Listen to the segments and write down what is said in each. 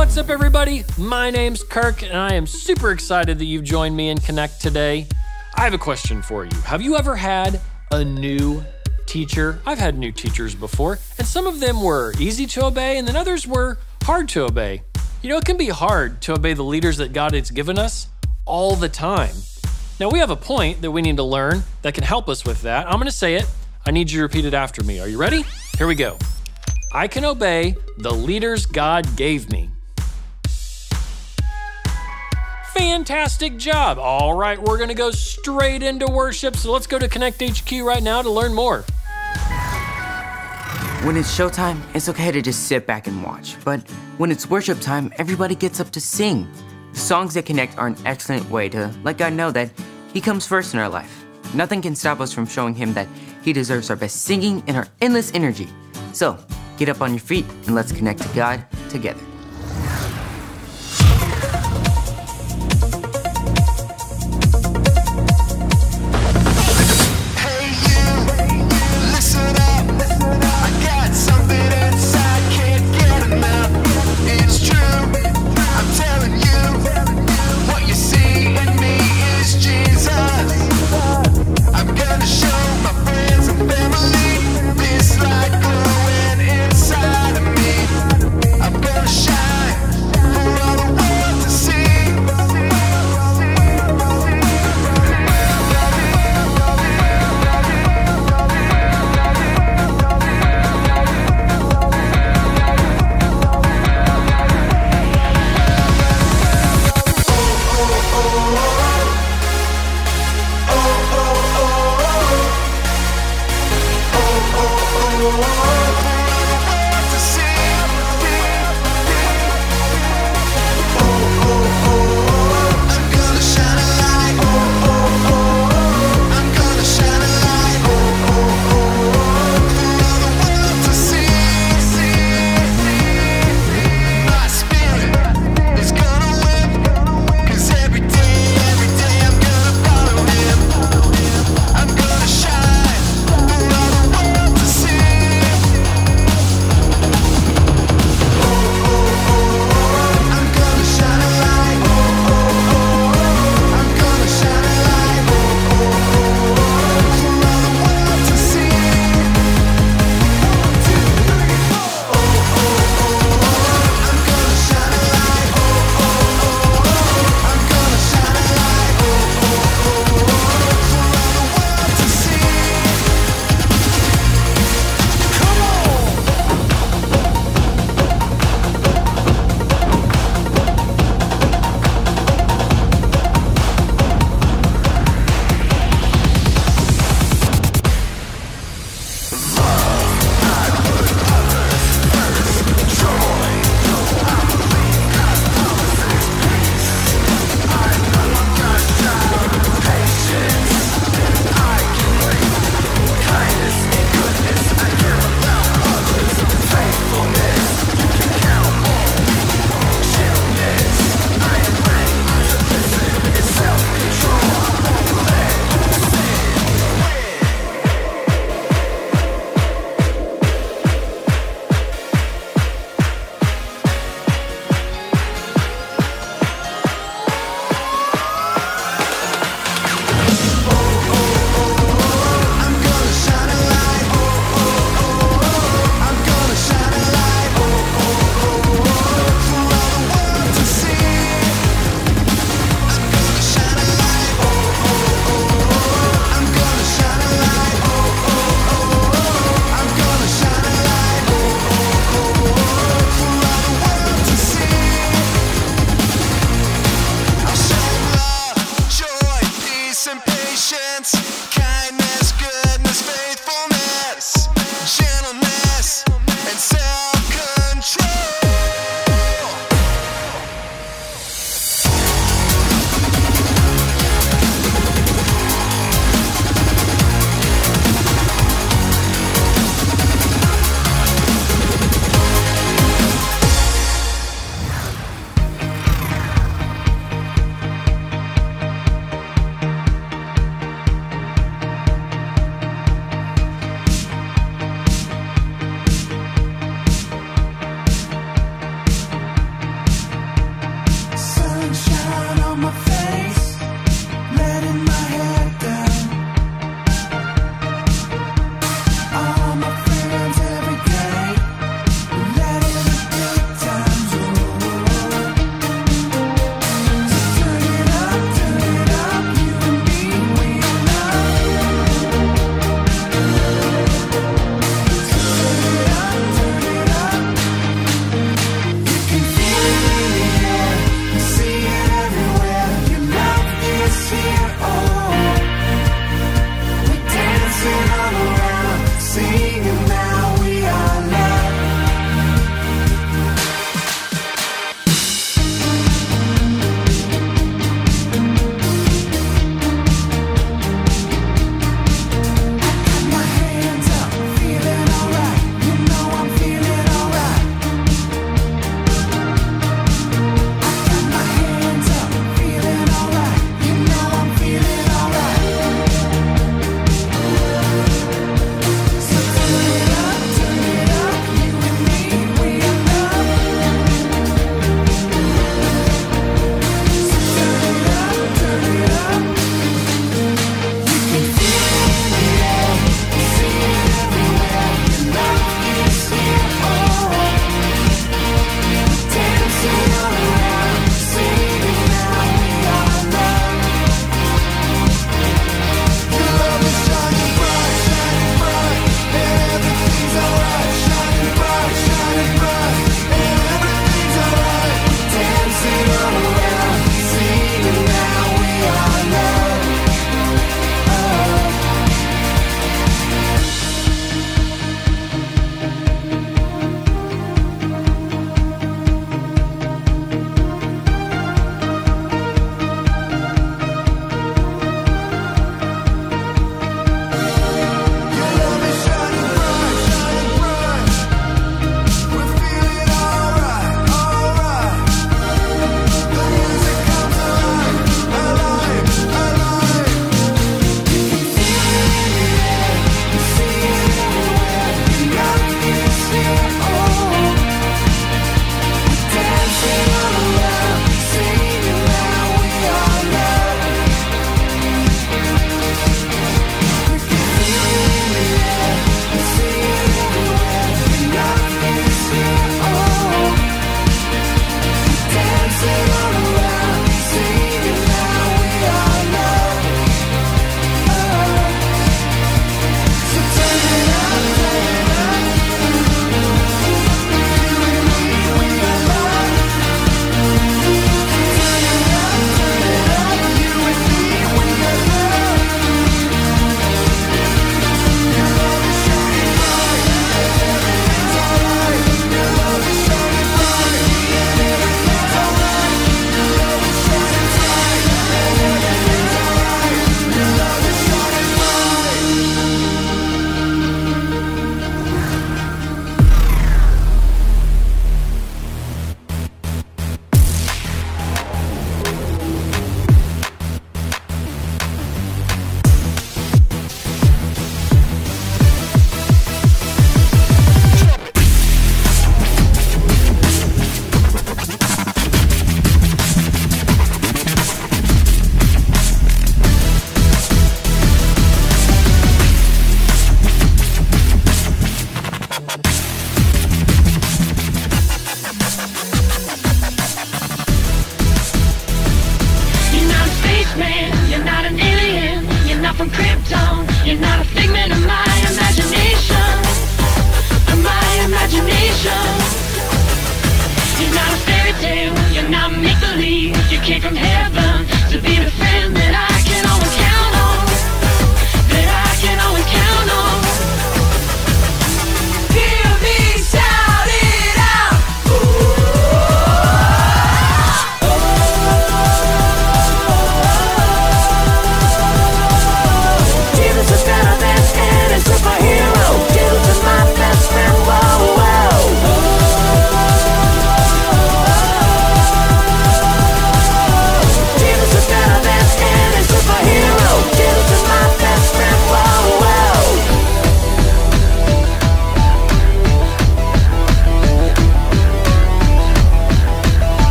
What's up, everybody? My name's Kirk, and I am super excited that you've joined me in Konnect today. I have a question for you. Have you ever had a new teacher? I've had new teachers before, and some of them were easy to obey, and then others were hard to obey. You know, it can be hard to obey the leaders that God has given us all the time. Now, we have a point that we need to learn that can help us with that. I'm going to say it. I need you to repeat it after me. Are you ready? Here we go. I can obey the leaders God gave me. Fantastic job. All right, we're going to go straight into worship. So let's go to Konnect HQ right now to learn more. When it's showtime, it's okay to just sit back and watch. But when it's worship time, everybody gets up to sing. The Songs that connect are an excellent way to let God know that He comes first in our life. Nothing can stop us from showing Him that He deserves our best singing and our endless energy. So, get up on your feet and let's connect to God together.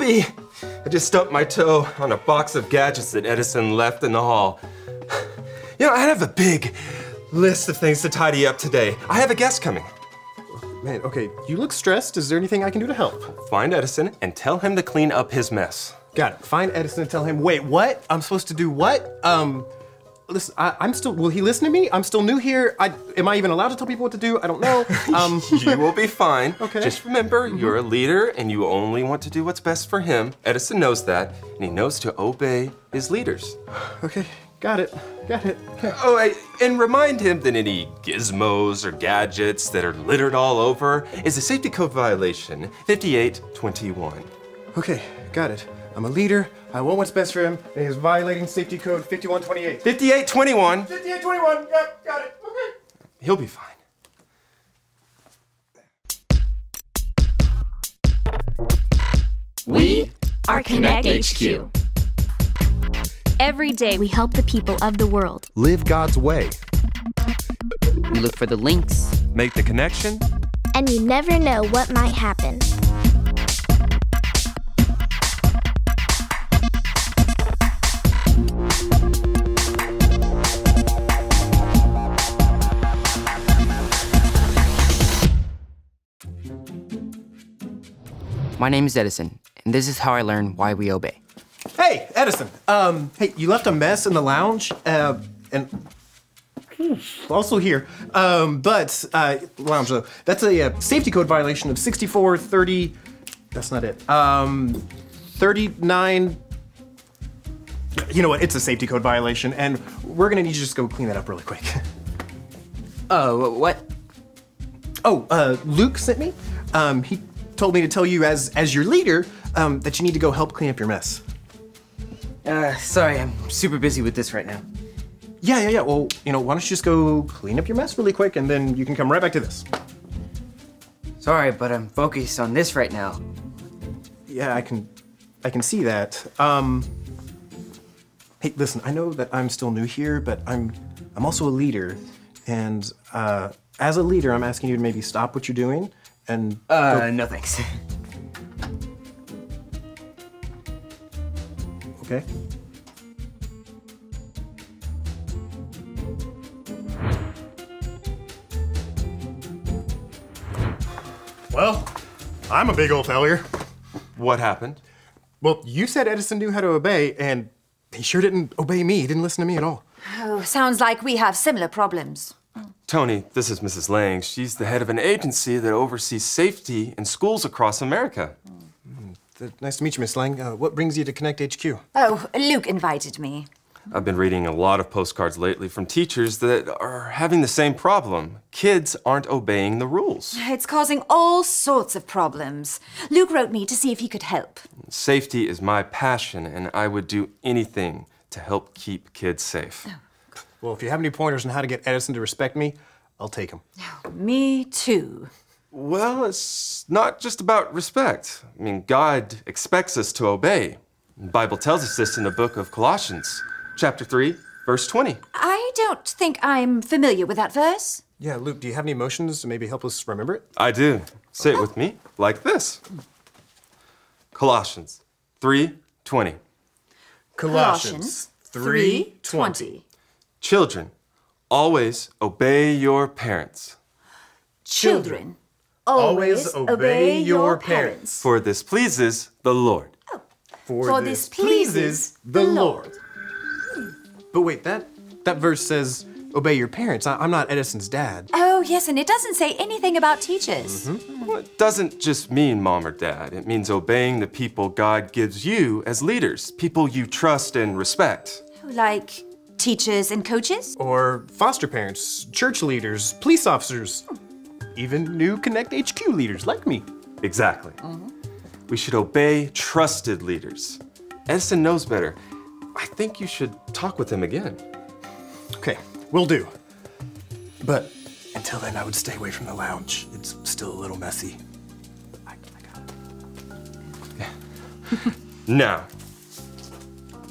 I. I just stumped my toe on a box of gadgets that Edison left in the hall. You know, I have a big list of things to tidy up today. I have a guest coming. Man, okay, you look stressed. Is there anything I can do to help? Find Edison and tell him to clean up his mess. Got it. Find Edison and tell him, wait, what? I'm supposed to do what? Um, listen, I, I'm still, will he listen to me? I'm still new here. I, am I even allowed to tell people what to do? I don't know. Um, You will be fine. Okay. Just remember, you're a leader and you only want to do what's best for him. Edison knows that, and he knows to obey his leaders. okay, got it. Got it. Okay. Oh, I, and remind him that any gizmos or gadgets that are littered all over is a safety code violation 5821. Okay, got it. I'm a leader. I want what's best for him, and he's violating safety code 5128. 5821, 5821. Yep, got it. Okay. he'll be fine. We are Konnect HQ. Every day we help the people of the world. Live God's way. We look for the links. Make the connection. And you never know what might happen. My name is Edison, and this is how I learn why we obey. Hey, Edison. Um, hey, you left a mess in the lounge, uh, and also here. Um, but uh, lounge though, that's a, uh safety code violation of 6430. That's not it. Um, 39 You know what? It's a safety code violation, and we're gonna need you to just go clean that up really quick. Oh, what? Oh, uh, Luke sent me. Um, he told me to tell you, as as your leader, um, that you need to go help clean up your mess. Uh, sorry, I'm super busy with this right now. Yeah, yeah, yeah. Well, you know, why don't you just go clean up your mess really quick, and then you can come right back to this. Sorry, but I'm focused on this right now. Yeah, I can, I can see that. Um, hey, listen, I know that I'm still new here, but I'm, I'm also a leader, and uh, as a leader, I'm asking you to maybe stop what you're doing and. Uh, no thanks. Okay. Well, I'm a big old failure. What happened? Well, you said Edison knew how to obey, and he sure didn't obey me. He didn't listen to me at all. Oh, sounds like we have similar problems. Tony, this is Mrs. Lang. She's the head of an agency that oversees safety in schools across America. Th- Nice to meet you, Miss Lang. Uh, what brings you to Konnect HQ? Oh, Luke invited me. I've been reading a lot of postcards lately from teachers that are having the same problem. Kids aren't obeying the rules. It's causing all sorts of problems. Luke wrote me to see if he could help. Safety is my passion, and I would do anything to help keep kids safe. Well, if you have any pointers on how to get Edison to respect me, I'll take them. Me too. Well, it's not just about respect. I mean, God expects us to obey. The Bible tells us this in the book of Colossians, chapter 3, verse 20. I don't think I'm familiar with that verse. Yeah, Luke, do you have any emotions to maybe help us remember it? I do. Say it with me, like this. Colossians 3:20. Colossians 3:20. Children, always obey your parents, Children, always, obey, your parents. for this pleases the Lord. Oh. For this pleases the Lord. But wait, that that verse says obey your parents. I, I'm not Edison's dad. Oh, yes, and it doesn't say anything about teachers. Mm-hmm. Well, it doesn't just mean mom or dad. It means obeying the people God gives you as leaders, people you trust and respect. Oh, like teachers and coaches? Or foster parents, church leaders, police officers, even new Konnect HQ leaders like me. Exactly. We should obey trusted leaders. Edison knows better. I think you should talk with him again. Okay, will do. But until then, I would stay away from the lounge. It's still a little messy. I, I got it. Now,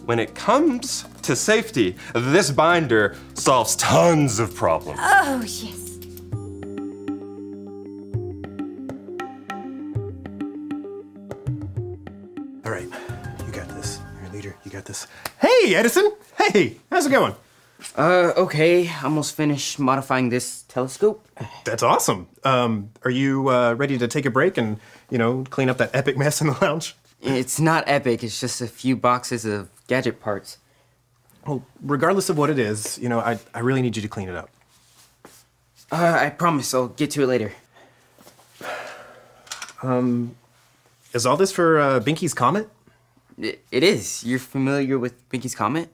when it comes to safety, this binder solves tons of problems. Oh, yes. All right, you got this. You're leader. You got this. Hey, Edison. Hey, how's it going? Uh, okay, almost finished modifying this telescope. That's awesome. Um, are you uh, ready to take a break and you know clean up that epic mess in the lounge? It's not epic, it's just a few boxes of gadget parts. Well, regardless of what it is, you know, I, I really need you to clean it up. Uh, I promise I'll get to it later. Um, Is all this for uh, Binky's Comet? It, it is. You're familiar with Binky's Comet?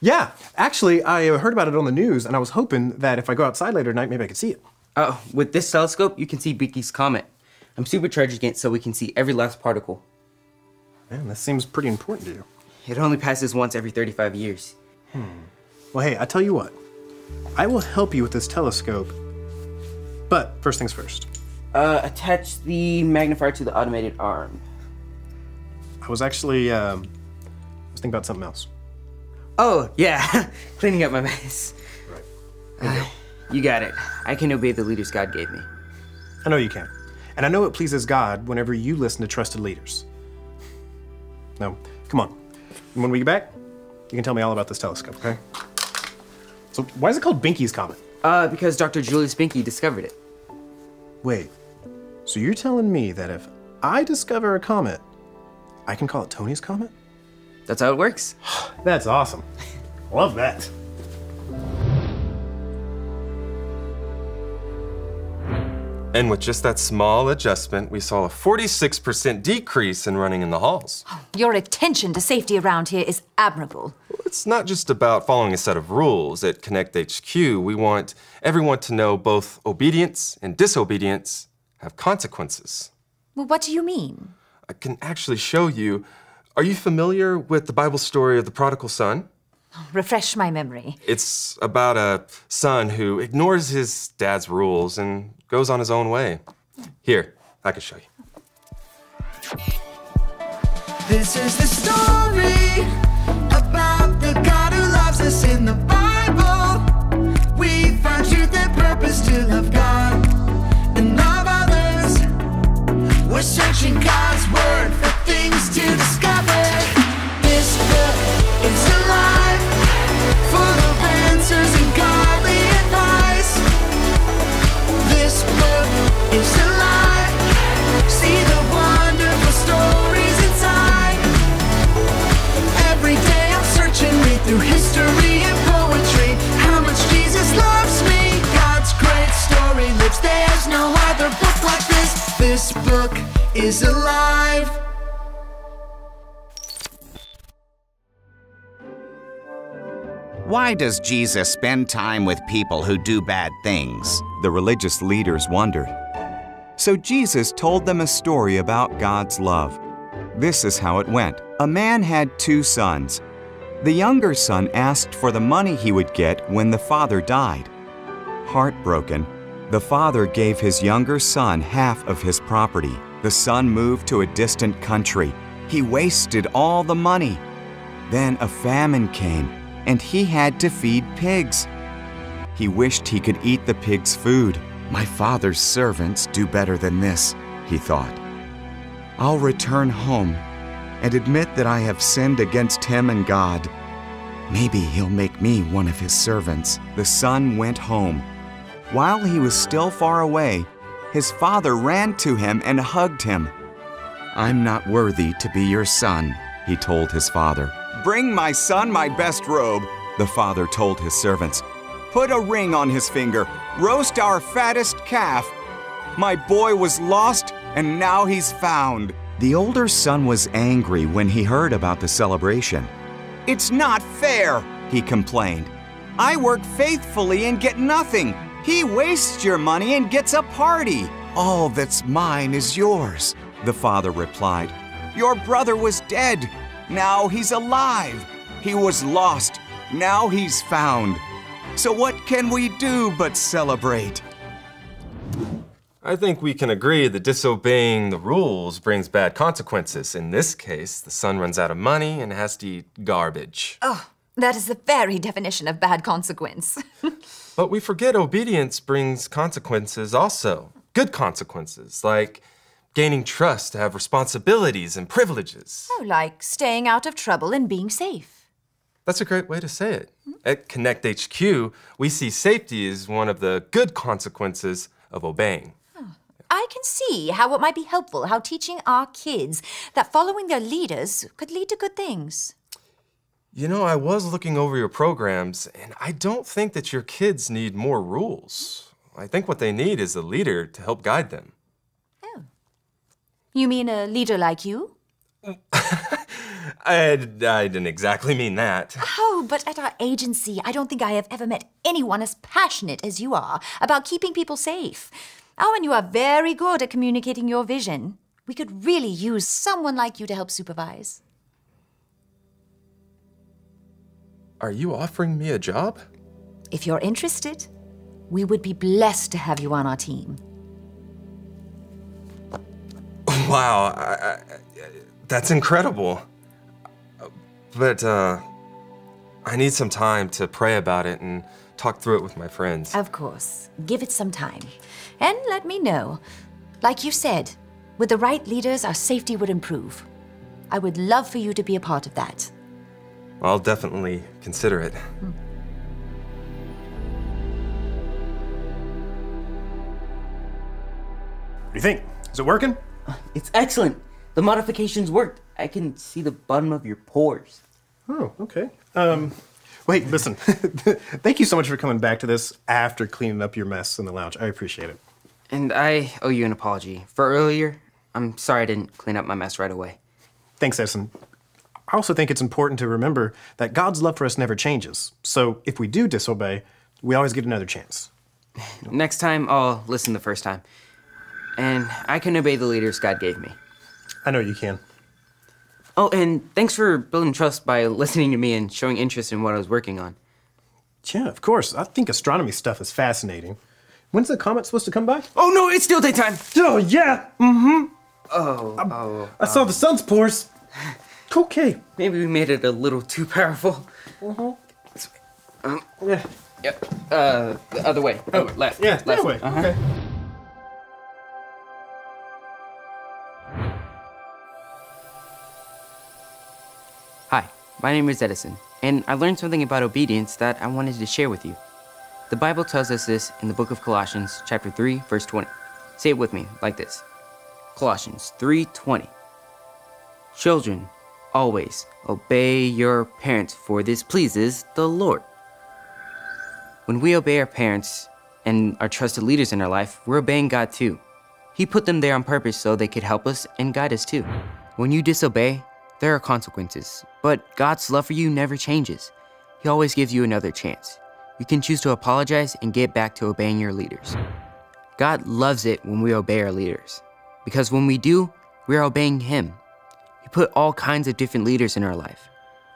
Yeah, actually, I uh, heard about it on the news, and I was hoping that if I go outside later tonight, maybe I could see it. Oh, with this telescope, you can see Binky's Comet. I'm supercharging it so we can see every last particle. Man, this seems pretty important to you. It only passes once every 35 years. Well, hey, I tell you what, I will help you with this telescope. But first things first. Uh, attach the magnifier to the automated arm. I was actually, um, I was thinking about something else. Oh, yeah, cleaning up my mess. Right. you got it. I can obey the leaders God gave me. I know you can. And I know it pleases God whenever you listen to trusted leaders. Now, come on. And when we get back, you can tell me all about this telescope, okay? So, why is it called Binky's Comet? Uh, because Dr. Julius Binky discovered it. Wait, so you're telling me that if I discover a comet, I can call it Tony's Comet? That's how it works. That's awesome. Love that. And with just that small adjustment, we saw a 46% decrease in running in the halls. Your attention to safety around here is admirable. it's not just about following a set of rules. At Konnect HQ, we want everyone to know both obedience and disobedience have consequences. Well, what do you mean? I can actually show you. Are you familiar with the Bible story of the prodigal son? Refresh my memory. It's about a son who ignores his dad's rules and goes on his own way. Here, I can show you. This is the story about the God who loves us in the Bible. We find truth and purpose to love God and love others. We're searching God's is alive. Why does Jesus spend time with people who do bad things? The religious leaders wondered. So Jesus told them a story about God's love. This is how it went. A man had two sons. The younger son asked for the money he would get when the father died. Heartbroken, the father gave his younger son half of his property. The son moved to a distant country. He wasted all the money. Then a famine came, and he had to feed pigs. He wished he could eat the pigs' food. My father's servants do better than this, he thought. I'll return home and admit that I have sinned against him and God. Maybe he'll make me one of his servants. The son went home. While he was still far away, his father ran to him and hugged him. I'm not worthy to be your son, he told his father. Bring my son my best robe, the father told his servants. Put a ring on his finger, roast our fattest calf. My boy was lost, and now he's found. The older son was angry when he heard about the celebration. It's not fair, he complained. I work faithfully and get nothing. He wastes your money and gets a party. All that's mine is yours, the father replied. Your brother was dead. Now he's alive. He was lost. Now he's found. So what can we do but celebrate? I think we can agree that disobeying the rules brings bad consequences. In this case, the son runs out of money and has to eat garbage. Oh, that is the very definition of bad consequence. But we forget obedience brings consequences also. Good consequences, like gaining trust to have responsibilities and privileges. oh, like staying out of trouble and being safe. That's a great way to say it. At Konnect HQ, we see safety as one of the good consequences of obeying. Oh, I can see how it might be helpful, how teaching our kids that following their leaders could lead to good things. You know, I was looking over your programs, and I don't think that your kids need more rules. I think what they need is a leader to help guide them. Oh. You mean a leader like you? I, I didn't exactly mean that. Oh, but at our agency, I don't think I have ever met anyone as passionate as you are about keeping people safe. Oh, and you are very good at communicating your vision. We could really use someone like you to help supervise. Are you offering me a job? If you're interested, we would be blessed to have you on our team. Wow, I, I, that's incredible. But uh, I need some time to pray about it and talk through it with my friends. Of course. Give it some time. And let me know. Like you said, with the right leaders, our safety would improve. I would love for you to be a part of that. I'll definitely consider it. What do you think? Is it working? It's excellent. The modifications worked. I can see the bottom of your pores. Oh, okay. Um, wait, listen. Thank you so much for coming back to this after cleaning up your mess in the lounge. I appreciate it. And I owe you an apology. For earlier, I'm sorry I didn't clean up my mess right away. Thanks, Edison. I also think it's important to remember that God's love for us never changes. So if we do disobey, we always get another chance. Next time, I'll listen the first time. And I can obey the leaders God gave me. I know you can. Oh, and thanks for building trust by listening to me and showing interest in what I was working on. Yeah, of course. I think astronomy stuff is fascinating. When's the comet supposed to come by? Oh no, it's still daytime. Oh yeah. Mm-hmm. Oh, oh. I saw the sun's pores. Okay. Maybe we made it a little too powerful. Mm-hmm. Um, Yeah. Yep. Uh, the other way. Oh, left. Yeah, left. that way. Uh-huh. Okay. Hi, my name is Edison, and I learned something about obedience that I wanted to share with you. The Bible tells us this in the book of Colossians, chapter 3, verse 20. Say it with me like this. Colossians 3:20. Children, always obey your parents, for this pleases the Lord. When we obey our parents and our trusted leaders in our life, we're obeying God too. He put them there on purpose so they could help us and guide us too. When you disobey, there are consequences, but God's love for you never changes. He always gives you another chance. You can choose to apologize and get back to obeying your leaders. God loves it when we obey our leaders, because when we do, we are obeying Him. Put all kinds of different leaders in our life.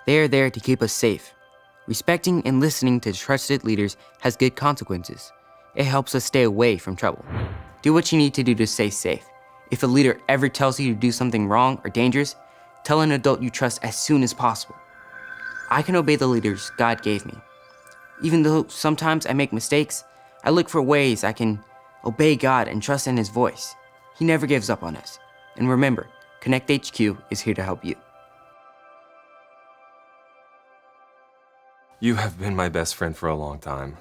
They are there to keep us safe. Respecting and listening to trusted leaders has good consequences. It helps us stay away from trouble. Do what you need to do to stay safe. If a leader ever tells you to do something wrong or dangerous, tell an adult you trust as soon as possible. I can obey the leaders God gave me. Even though sometimes I make mistakes, I look for ways I can obey God and trust in His voice. He never gives up on us. And remember, Konnect HQ is here to help you. You have been my best friend for a long time.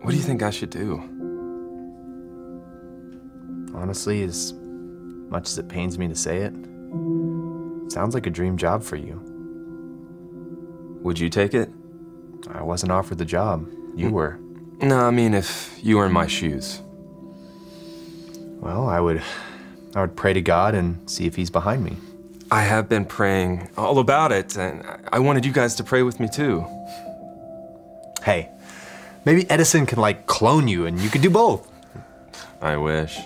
What do you think I should do? Honestly, as much as it pains me to say it, sounds like a dream job for you. Would you take it? I wasn't offered the job. You mm. were. No, I mean if you were in my shoes. Well, I would I would pray to God and see if he's behind me. I have been praying all about it, and I wanted you guys to pray with me too. Hey, maybe Edison can like clone you and you could do both. I wish.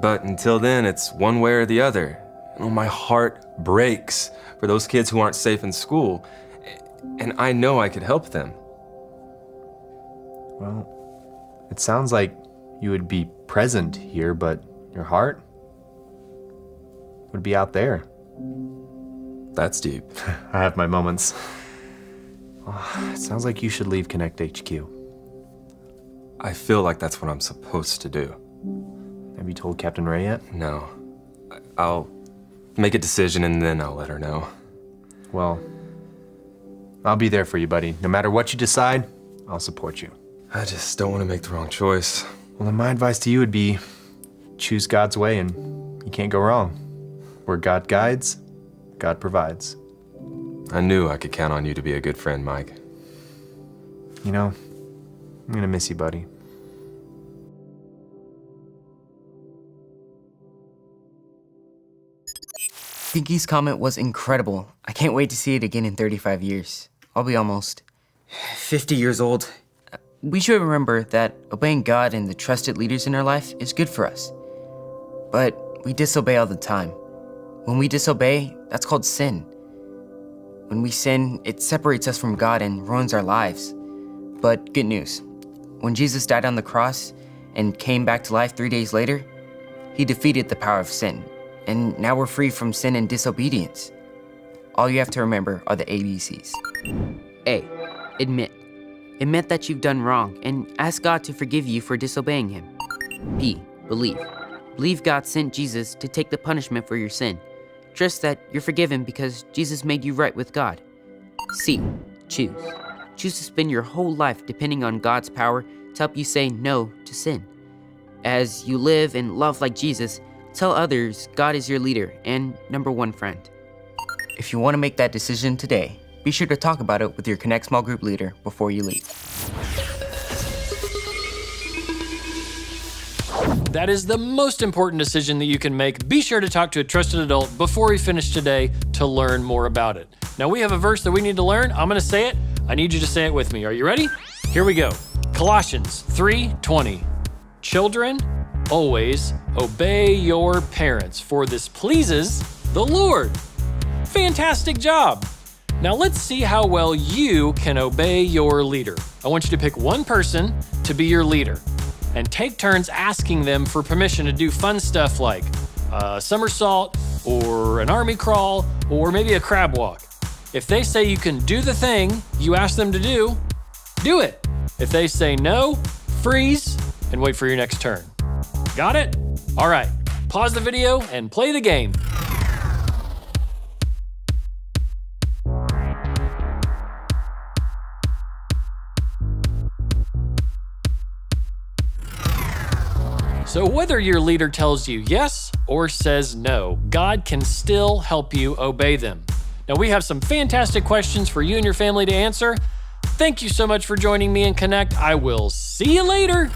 But until then, it's one way or the other. Oh, my heart breaks for those kids who aren't safe in school. And I know I could help them. Well, it sounds like you would be present here, but your heart would be out there. That's deep. I have my moments. Oh, it sounds like you should leave Konnect HQ. I feel like that's what I'm supposed to do. Have you told Captain Ray yet? No. I'll make a decision and then I'll let her know. Well, I'll be there for you, buddy. No matter what you decide, I'll support you. I just don't want to make the wrong choice. Well, then my advice to you would be choose God's way and you can't go wrong. Where God guides, God provides. I knew I could count on you to be a good friend, Mike. You know, I'm gonna miss you, buddy. Binky's Comet was incredible. I can't wait to see it again in 35 years. I'll be almost 50 years old. Uh, we should remember that obeying God and the trusted leaders in our life is good for us. But we disobey all the time. When we disobey, that's called sin. When we sin, it separates us from God and ruins our lives. But good news when Jesus died on the cross and came back to life three days later, he defeated the power of sin, and now we're free from sin and disobedience. All you have to remember are the ABCs. A. Admit. Admit that you've done wrong and ask God to forgive you for disobeying Him. B. Believe. Believe God sent Jesus to take the punishment for your sin. Trust that you're forgiven because Jesus made you right with God. C. Choose. Choose to spend your whole life depending on God's power to help you say no to sin. As you live and love like Jesus, tell others God is your leader and number one friend. If you want to make that decision today, be sure to talk about it with your Connect Small Group leader before you leave. That is the most important decision that you can make. Be sure to talk to a trusted adult before we finish today to learn more about it. Now, we have a verse that we need to learn. I'm going to say it. I need you to say it with me. Are you ready? Here we go. Colossians 3:20. Children, always obey your parents, for this pleases the Lord. Fantastic job. Now let's see how well you can obey your leader. I want you to pick one person to be your leader and take turns asking them for permission to do fun stuff like a somersault or an army crawl or maybe a crab walk. If they say you can do the thing you ask them to do, do it. If they say no, freeze and wait for your next turn. Got it? All right, pause the video and play the game. So, whether your leader tells you yes or says no, God can still help you obey them. Now, we have some fantastic questions for you and your family to answer. Thank you so much for joining me in Konnect. I will see you later.